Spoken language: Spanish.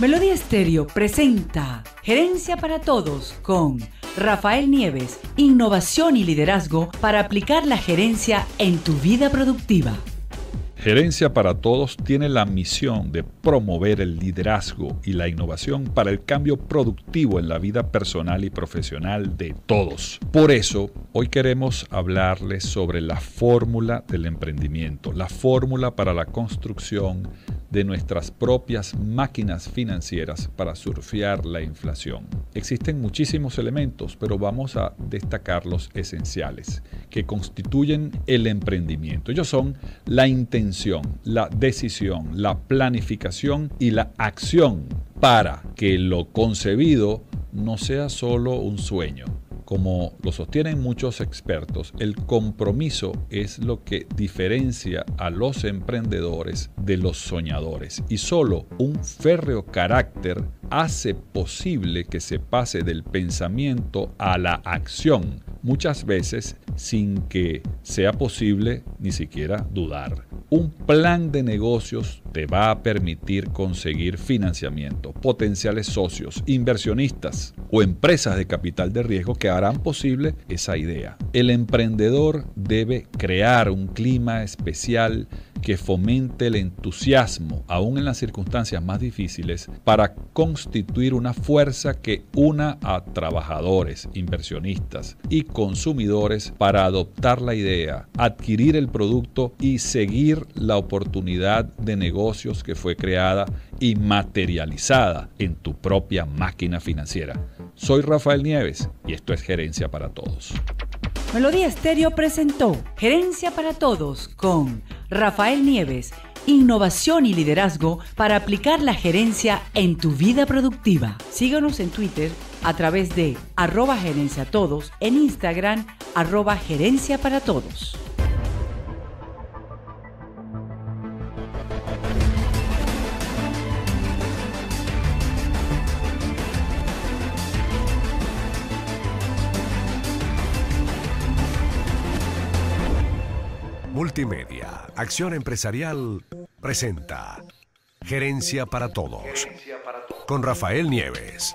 Melodía Estéreo presenta Gerencia para Todos con Rafael Nieves, innovación y liderazgo para aplicar la gerencia en tu vida productiva. Gerencia para Todos tiene la misión de promover el liderazgo y la innovación para el cambio productivo en la vida personal y profesional de todos. Por eso, hoy queremos hablarles sobre la fórmula del emprendimiento, la fórmula para la construcción de nuestras propias máquinas financieras para surfear la inflación. Existen muchísimos elementos, pero vamos a destacar los esenciales que constituyen el emprendimiento. Ellos son la intención, la decisión, la planificación y la acción para que lo concebido no sea solo un sueño, como lo sostienen muchos expertos, el compromiso es lo que diferencia a los emprendedores de los soñadores y solo un férreo carácter hace posible que se pase del pensamiento a la acción, muchas veces sin que sea posible ni siquiera dudar. Un plan de negocios te va a permitir conseguir financiamiento, potenciales socios, inversionistas o empresas de capital de riesgo que harán posible esa idea. El emprendedor debe crear un clima especial que fomente el entusiasmo, aún en las circunstancias más difíciles, para constituir una fuerza que una a trabajadores, inversionistas y consumidores para adoptar la idea, adquirir el producto y seguir la oportunidad de negocios que fue creada y materializada en tu propia máquina financiera. Soy Rafael Nieves y esto es Gerencia para Todos. Melodía Estéreo presentó Gerencia para Todos con Rafael Nieves, innovación y liderazgo para aplicar la gerencia en tu vida productiva. Síguenos en Twitter a través de arroba gerencia todos, en Instagram arroba gerencia para todos. Multimedia, Acción Empresarial, presenta Gerencia para Todos. Con Rafael Nieves.